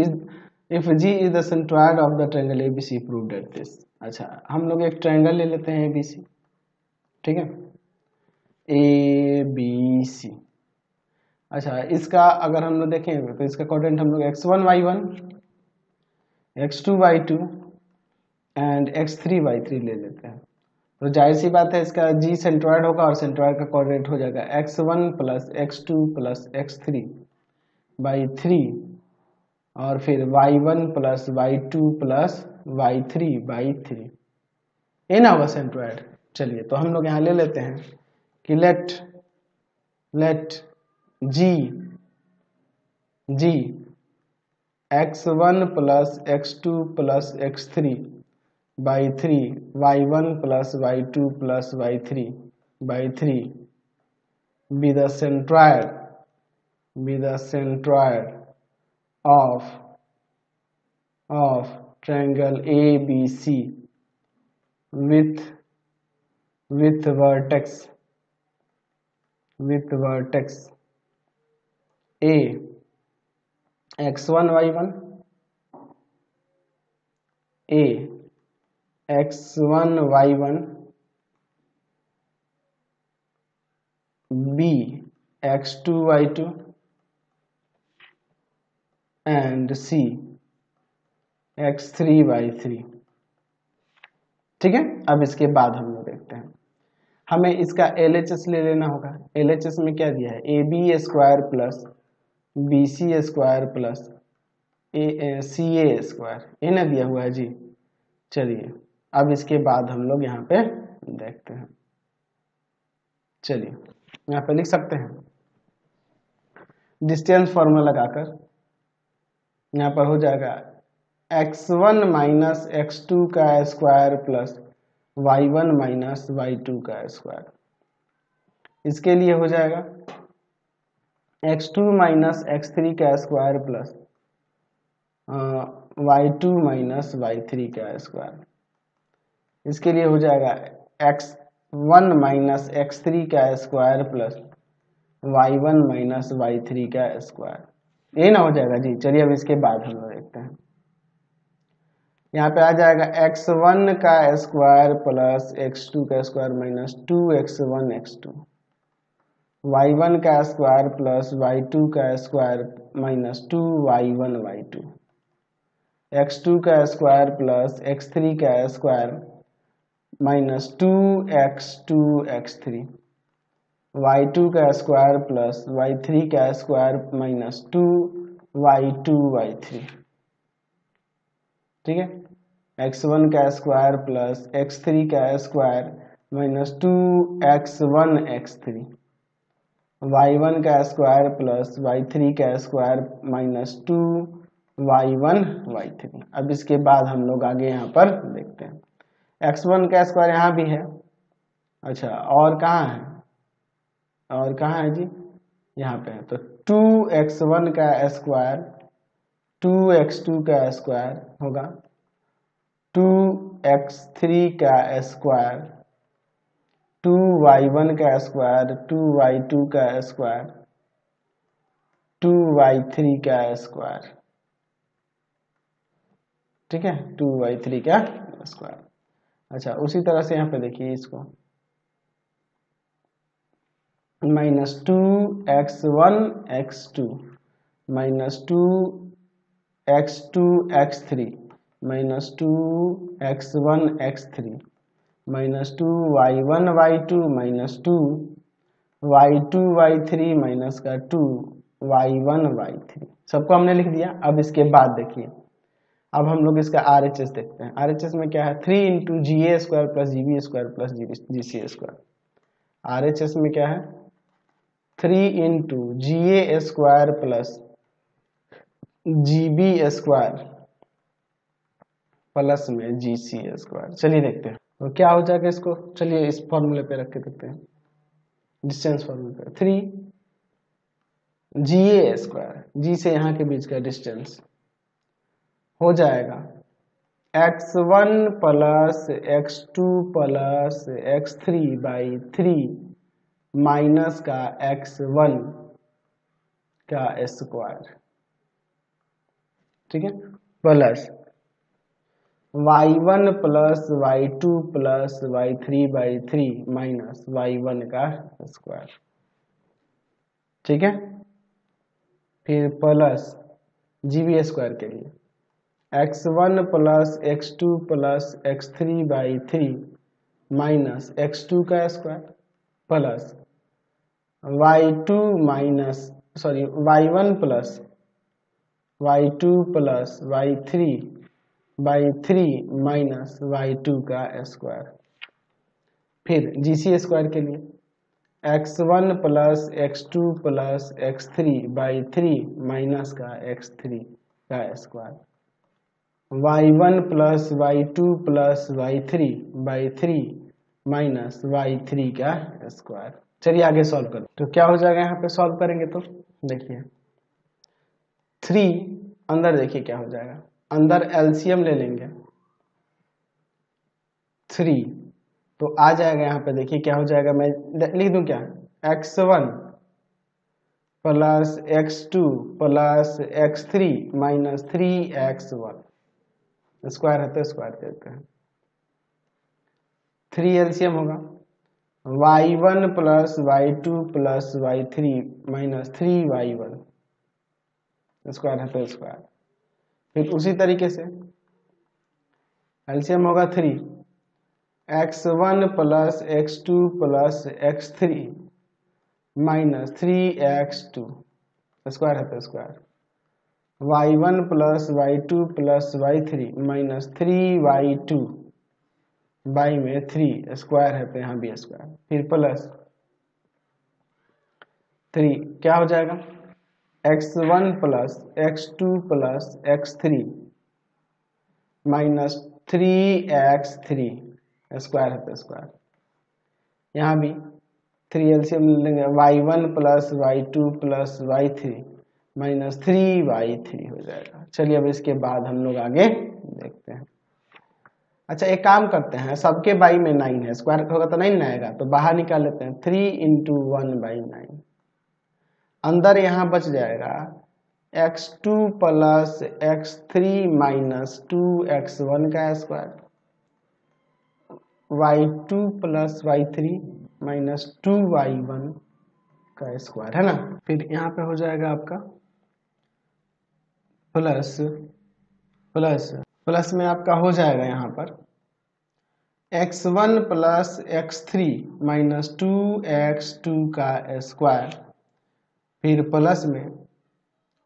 Is if G is the centroid of the triangle ABC prove that this अच्छा हम लोग एक triangle ले लेते हैं एबीसी ठीक है? ए बी सी अच्छा इसका अगर हम लोग देखें तो इसका कोऑर्डिनेट हम लोग x one y one x two y two and x three y three ले लेते हैं। तो ज़ाहिर सी बात है, इसका जी सेंट्रॉयड होगा और सेंट्रॉयड का कोऑर्डिनेट हो जाएगा x one plus x two plus x three by three और फिर y one plus y two plus y three by three ये ना होगा सेंट्रॉयड चलिए तो हम लोग यहाँ ले लेते हैं कि let let G G x one plus x two plus x three by 3 y1 plus y2 plus y3 by 3 be the centroid be the centroid of of triangle ABC with with vertex with vertex A x1 y1 A x1 y1 b x2 y2 and three x3 y3 ठीक है? अब इसके बाद हम लोग देखते हैं। हमें इसका एल एच एस ले लेना होगा। एल एच एस में क्या दिया है? A B square plus B C square plus A C A square ये ना दिया हुआ है? जी। चलिए, अब इसके बाद हम लोग यहाँ पे देखते हैं। चलिए, यहाँ पे लिख सकते हैं। डिस्टेंस फॉर्मूला लगाकर यहाँ पर हो जाएगा x1 माइनस एक्स टू का square plus y one minus y two का स्क्वायर इसके लिए हो जाएगा x2 माइनस एक्स थ्री का square plus y two minus y three का स्क्वायर इसके लिए हो जाएगा x one minus x three का square plus y one minus y three का स्क्वायर ये ना हो जाएगा। जी, चलिए अब इसके बाद हम लोग देखते हैं। यहाँ पे आ जाएगा एक्स वन का स्क्वायर प्लस एक्स टू का square minus two x one x two y one का स्क्वायर प्लस वाई टू का square minus two y one y two x two का स्क्वायर प्लस एक्स थ्री का square minus two x two x three y two का square plus Y three का square minus two y two y three ठीक है? X one का square plus x three का square minus two x one x three y one का square plus Y three का square minus two y one y three अब इसके बाद हम लोग आगे यहाँ पर देखते हैं। एक्स वन का स्क्वायर यहाँ भी है। अच्छा और कहाँ है? और कहाँ है जी? यहाँ पे है। तो टू एक्स वन का स्क्वायर टू एक्स टू का स्क्वायर होगा। टू एक्स थ्री का स्क्वायर टू वाई वन का स्क्वायर टू वाई टू का स्क्वायर टू वाई थ्री का स्क्वायर ठीक है? टू वाई थ्री का स्क्वायर अच्छा उसी तरह से यहाँ पे देखिए इसको। Minus two x one, x two, minus two x two, x three, minus two x one, x three, minus two y one, y two, minus two, y two, y three, minus का two, y one, y three. सबको हमने लिख दिया, अब इसके बाद देखिए। अब हम लोग इसका आर एच एस देखते हैं। आर एच एस में क्या है? Three into G A square plus G B square plus G C square. R H S में क्या है? Three into G A square plus G B square plus में G C square चलिए देखते हैं। तो क्या हो जाएगा इसको? चलिए इस फॉर्मूले पे रख के देखते हैं। डिस्टेंस फॉर्मूले पे। थ्री जी ए स्क्वायर जी से यहाँ के बीच का डिस्टेंस हो जाएगा। X one plus x two plus x three by three minus का एक्स वन का स्क्वायर। ठीक है? Plus y one plus y two plus y three by three minus y one का स्क्वायर। ठीक है? फिर प्लस जी बी स्क्वायर के लिए। X one plus x two plus x three by three minus x two का square. Plus y two minus sorry y one plus y two plus y three by three minus y two का square फिर G C square के लिए x one plus x two plus x three by three minus का x three का square y one plus y two plus y three by three minus y three का square चलिए आगे solve करो। तो क्या हो जाएगा यहाँ पे सॉल्व करेंगे तो? देखिए। थ्री अंदर देखिए क्या हो जाएगा। अंदर एलसीएम ले लेंगे। थ्री तो आ जाएगा यहाँ पे। देखिए क्या हो जाएगा। मैं लिख दूँ क्या? X one plus x two plus x three minus three x one square है तो स्क्वायर देते हैं। थ्री एलसीएम होगा। Y one plus y two plus y three minus three y one square है तो स्क्वायर फिर उसी तरीके से एल्सियम होगा three x one plus x two plus x three minus three x two square है तो square y one plus y two plus y three minus three y two by में थ्री स्क्वायर है तो यहाँ भी square फिर plus three क्या हो जाएगा? X one plus x two plus x three minus three x three square है तो स्क्वायर यहाँ भी थ्री एलसीएम लेंगे। Y one plus y two plus y three minus three y three हो जाएगा। चलिए अब इसके बाद हम लोग आगे देखते हैं। अच्छा एक काम करते हैं, सबके बाई में नाइन है स्क्वायर होगा तो नाइन आएगा तो बाहर निकाल लेते हैं three into one by nine अंदर यहाँ बच जाएगा x two plus x three minus two x one का square y two plus y three minus two y one का स्क्वायर है ना? फिर यहाँ पे हो जाएगा आपका प्लस प्लस प्लस में आपका हो जाएगा यहाँ पर। X one plus x three minus two x two का स्क्वायर। फिर प्लस में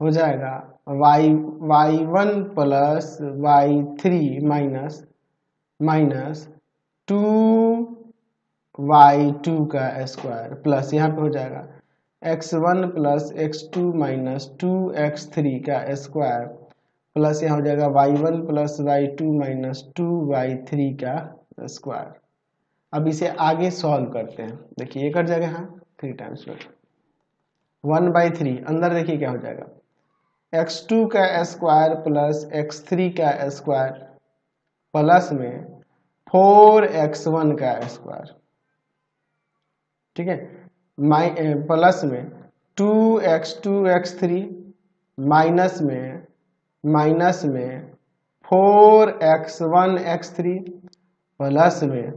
हो जाएगा y y one plus y three minus minus two y two का स्क्वायर प्लस यहाँ पे हो जाएगा। X one plus x two minus two x three का स्क्वायर। प्लस यहाँ हो जाएगा y one plus y two minus two y three का स्क्वायर अब इसे आगे सॉल्व करते हैं। देखिए, ये कर जाएगा यहाँ थ्री टाइम्स में वन बाई थ्री अंदर देखिए क्या हो जाएगा। एक्स टू का स्क्वायर प्लस एक्स थ्री का स्क्वायर प्लस में फोर एक्स वन का स्क्वायर ठीक है? माइ प्लस में two x two x three minus में माइनस में four x one x three plus में,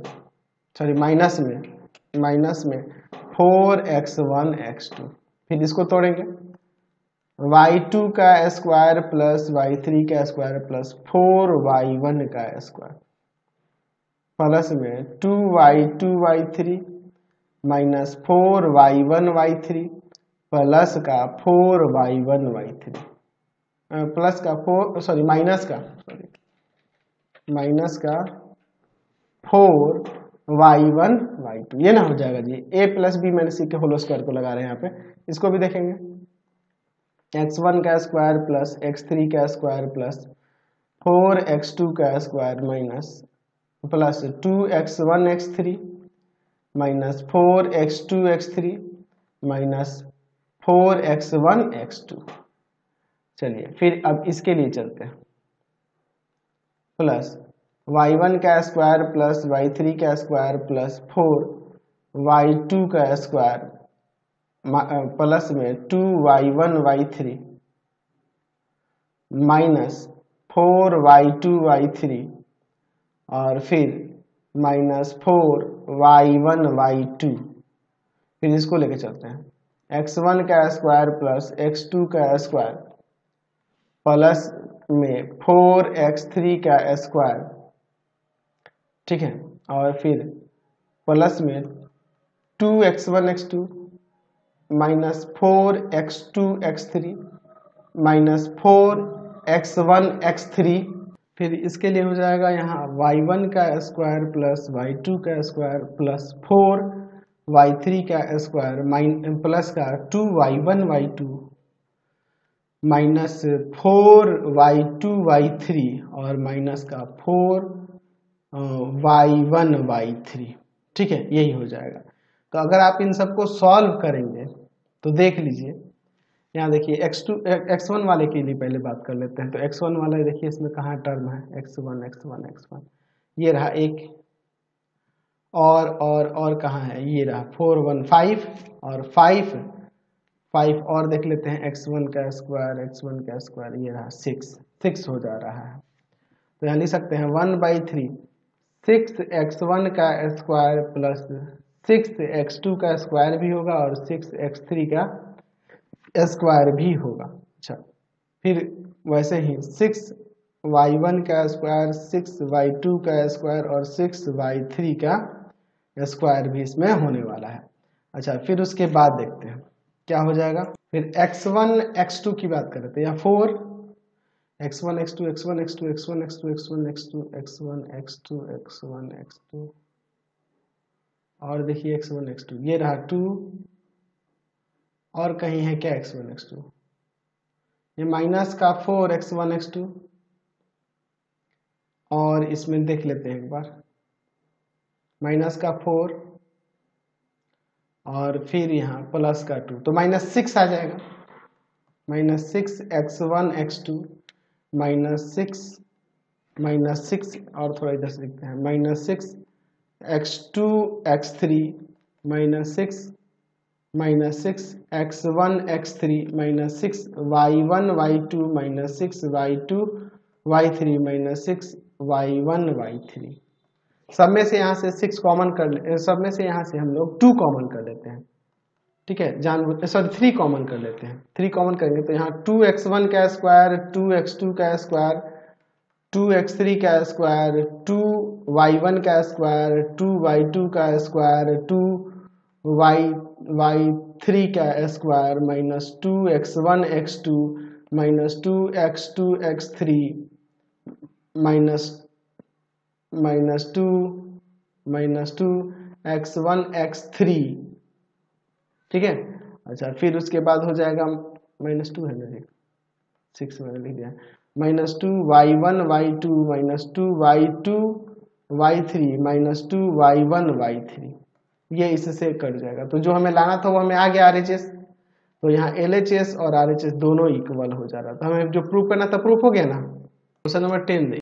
सॉरी, माइनस में माइनस में four x one x two. फिर इसको तोड़ेंगे। y2 का स्क्वायर प्लस वाई थ्री का square plus four y one का स्क्वायर। प्लस में two y two y three minus four y one y three plus का four y one y three. Plus का four, sorry, minus का, sorry, minus का four, y one, y two, ये ना हो जाएगा जी। A plus B minus C के whole square को लगा रहे हैं यहाँ पे, इसको भी देखेंगे। एक्स वन का स्क्वायर प्लस एक्स थ्री का square plus four, x two का square minus plus two, x one, x three, minus four, x two, x three, minus four, x one, x two. चलिए, फिर अब इसके लिए चलते हैं। प्लस वाई वन का स्क्वायर प्लस वाई थ्री का square plus four y two का स्क्वायर प्लस में two y one y three minus four y two y three और फिर minus four y one y two फिर इसको लेके चलते हैं। एक्स वन का स्क्वायर प्लस एक्स टू का स्क्वायर प्लस में फोर एक्स थ्री का स्क्वायर। ठीक है? और फिर प्लस में two x one, x two, minus four x two, x three, minus four x one, x three. फिर इसके लिए हो जाएगा यहाँ वाई वन का स्क्वायर प्लस वाई टू का square plus four, y three का स्क्वायर, माइन, प्लस का two, y one, y two. Minus four y two y three और माइनस का four y one y three. ठीक है, यही हो जाएगा। तो अगर आप इन सबको सॉल्व करेंगे तो देख लीजिए। यहाँ देखिए, एक्स टू एक्स वन वाले के लिए पहले बात कर लेते हैं। तो एक्स वन वाला, देखिए, इसमें कहाँ टर्म है? X one x one x one. ये रहा एक। और और और कहाँ है? ये रहा फोर, वन, फाइव। और फाइव फाइव और देख लेते हैं एक्स वन का स्क्वायर एक्स वन का स्क्वायर ये रहा सिक्स सिक्स हो जा रहा है। तो यहाँ लिख सकते हैं one by three six x one का square plus six x two का स्क्वायर भी होगा और सिक्स एक्स थ्री का स्क्वायर भी होगा। अच्छा फिर वैसे ही सिक्स वाई वन का स्क्वायर सिक्स वाई टू का स्क्वायर और सिक्स वाई थ्री का स्क्वायर भी इसमें होने वाला है। अच्छा फिर उसके बाद देखते हैं। क्या हो जाएगा फिर एक्स वन एक्स टू की बात करें तो यहाँ four x one x two x one x two x one x two x one x two x one x two x one x two और देखिए एक्स वन एक्स टू ये रहा to और कहीं है क्या एक्स वन एक्स टू ये minus का four x one x two और इसमें देख लेते हैं एक बार माइनस का फोर और फिर यहाँ प्लस का टू तो माइनस सिक्स आ जाएगा। Minus six x one x two minus six minus six और थोड़ा इधर से लिखते हैं। Minus six x two x three minus six minus six x one x three minus six y one y two minus six y two y three minus six y one y three सब में से यहाँ से six common कर ले सब में से यहाँ से हम लोग टू कॉमन कर लेते हैं। ठीक है? जान सॉरी थ्री कॉमन कर लेते हैं। थ्री कॉमन करेंगे तो यहाँ टू एक्स वन का स्क्वायर टू एक्स टू का स्क्वायर टू एक्स थ्री का स्क्वायर टू वाई वन का स्क्वायर टू वाई टू का square two y y three का square minus two x one x two minus two x two x three minus minus two minus two, x one, x three. ठीक है? अच्छा फिर उसके बाद हो जाएगा माइनस टू है ना सिक्स मैंने लिख दिया। Minus two, y one, y two, minus two, y two, y three, minus two, y one, y three. ये इससे कट जाएगा। तो जो हमें लाना था वो हमें आ गया आर एच एस तो यहाँ एल एच एस और आर एच एस दोनों इक्वल हो जा रहा था। हमें जो प्रूफ करना था प्रूफ हो गया ना? Question number ten